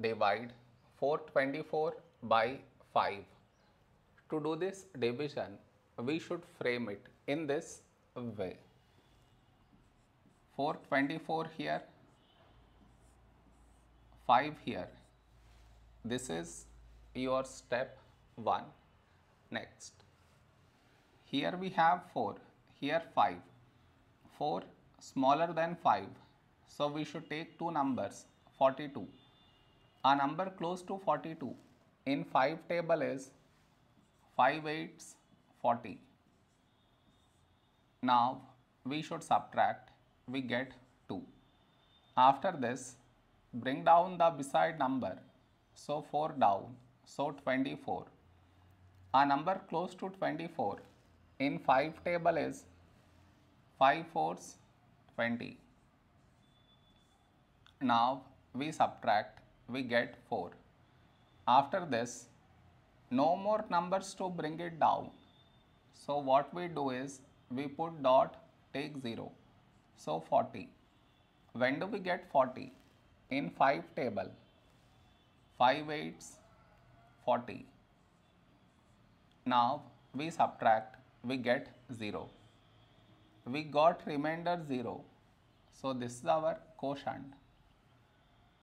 divide 424 by 5. To do this division, we should frame it in this way. 424 here, 5 here. This is your step 1. Next, here we have 4, here 5. 4 smaller than 5, so we should take two numbers 42. A number close to 42 in 5 table is 5 eights 40. Now we should subtract, we get 2. After this, bring down the beside number, so 4 down, so 24. A number close to 24 in 5 table is 5 fours 20. Now we subtract, we get 4. After this, no more numbers to bring it down. So what we do is we put dot, take 0. So 40. When do we get 40? In 5 table. 5 eights 40. Now we subtract, we get 0. We got remainder 0. So this is our quotient.